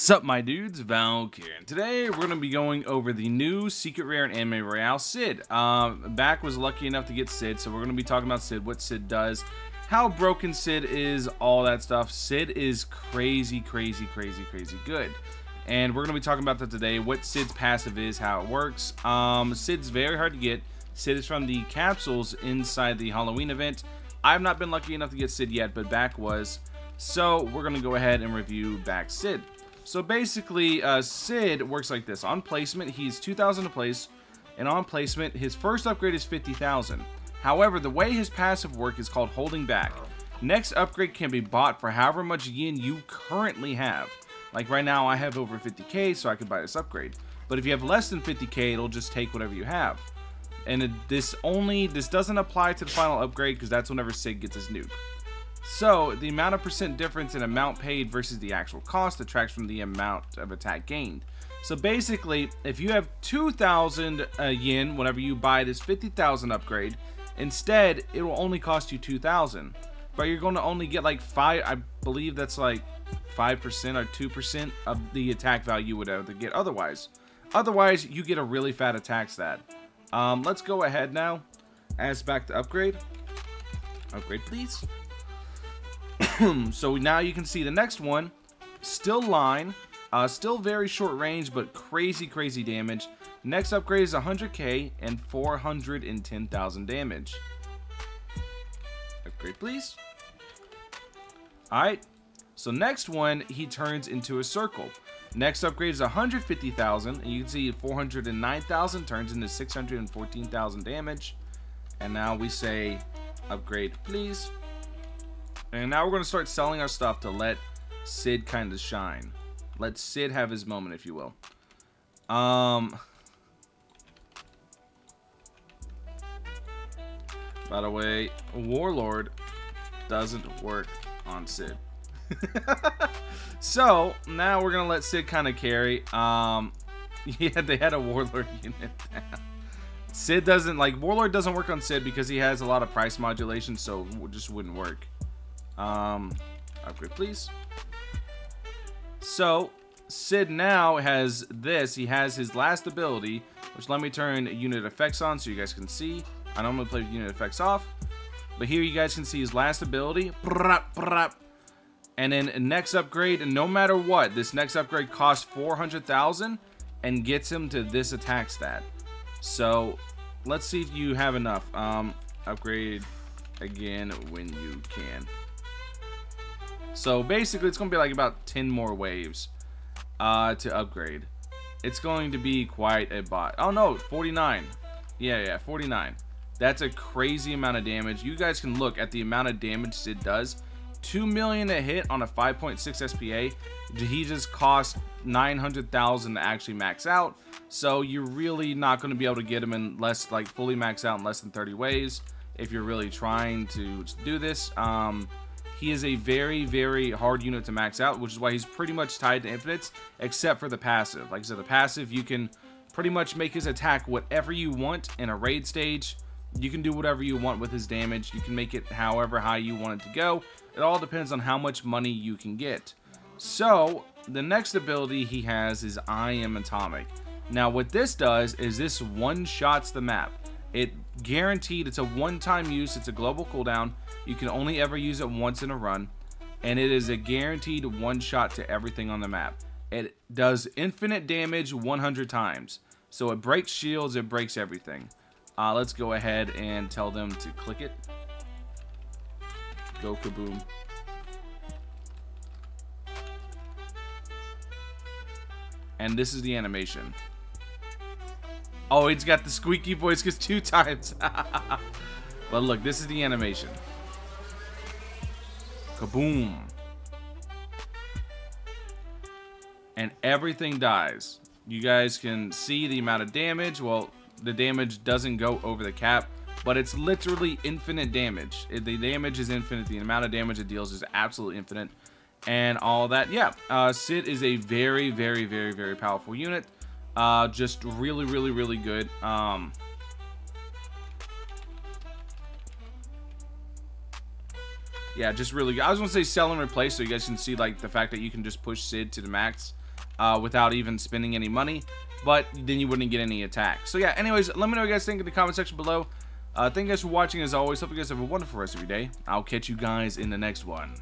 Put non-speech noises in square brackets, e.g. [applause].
Sup my dudes, Valk here, and today we're going to be going over the new Secret Rare and Anime Royale Sid. Um, Back was lucky enough to get Sid, so we're going to be talking about Sid, what Sid does, how broken Sid is, all that stuff. Sid is crazy, crazy, crazy, crazy good. And we're going to be talking about that today, what Sid's passive is, how it works. Um, Sid's very hard to get. Sid is from the capsules inside the Halloween event. I've not been lucky enough to get Sid yet, but Back was. So we're going to go ahead and review Back Sid. So basically, uh, Sid works like this. On placement, he's 2,000 to place, and on placement, his first upgrade is 50,000. However, the way his passive work is called holding back. Next upgrade can be bought for however much yen you currently have. Like right now, I have over 50k, so I can buy this upgrade. But if you have less than 50k, it'll just take whatever you have. And this only, this doesn't apply to the final upgrade because that's whenever Sid gets his nuke. So, the amount of percent difference in amount paid versus the actual cost detracts from the amount of attack gained. So basically, if you have 2,000 uh, yen whenever you buy this 50,000 upgrade, instead, it will only cost you 2,000. But you're going to only get like 5, I believe that's like 5% or 2% of the attack value you would have to get otherwise. Otherwise, you get a really fat attack stat. Um, let's go ahead now. As back to upgrade. Upgrade, please. [clears throat] so now you can see the next one, still line, uh, still very short range, but crazy, crazy damage. Next upgrade is 100k and 410,000 damage. Upgrade, please. Alright, so next one, he turns into a circle. Next upgrade is 150,000, and you can see 409,000 turns into 614,000 damage. And now we say, upgrade, please. And now we're going to start selling our stuff to let Sid kind of shine. Let Sid have his moment, if you will. Um... By the way, Warlord doesn't work on Sid. [laughs] so, now we're going to let Sid kind of carry. Um, [laughs] yeah, they had a Warlord [laughs] unit down. Sid doesn't, like, Warlord doesn't work on Sid because he has a lot of price modulation, so it just wouldn't work. Um, upgrade, please. So, Sid now has this. He has his last ability, which let me turn unit effects on so you guys can see. I normally play unit effects off. But here you guys can see his last ability. And then next upgrade, and no matter what, this next upgrade costs 400,000 and gets him to this attack stat. So, let's see if you have enough. Um, upgrade again when you can. So basically, it's going to be like about 10 more waves uh, to upgrade. It's going to be quite a bot. Oh no, 49. Yeah, yeah, 49. That's a crazy amount of damage. You guys can look at the amount of damage Sid does. 2 million a hit on a 5.6 SPA. He just cost 900,000 to actually max out. So you're really not going to be able to get him in less, like fully max out in less than 30 waves. If you're really trying to do this. Um, he is a very, very hard unit to max out, which is why he's pretty much tied to infinites, except for the passive. Like I said, the passive, you can pretty much make his attack whatever you want in a raid stage. You can do whatever you want with his damage. You can make it however high you want it to go. It all depends on how much money you can get. So, the next ability he has is I Am Atomic. Now, what this does is this one-shots the map. It guaranteed, it's a one-time use, it's a global cooldown. You can only ever use it once in a run. And it is a guaranteed one-shot to everything on the map. It does infinite damage 100 times. So it breaks shields, it breaks everything. Uh, let's go ahead and tell them to click it. Go kaboom. And this is the animation. Oh, he's got the squeaky voice because two times. [laughs] but look, this is the animation. Kaboom. And everything dies. You guys can see the amount of damage. Well, the damage doesn't go over the cap, but it's literally infinite damage. The damage is infinite. The amount of damage it deals is absolutely infinite. And all that. Yeah, uh, Sid is a very, very, very, very powerful unit. Uh, just really, really, really good. Um, yeah, just really good. I was to say sell and replace so you guys can see like the fact that you can just push Sid to the max uh, without even spending any money. But then you wouldn't get any attack. So yeah, anyways, let me know what you guys think in the comment section below. Uh, thank you guys for watching as always. Hope you guys have a wonderful rest of your day. I'll catch you guys in the next one.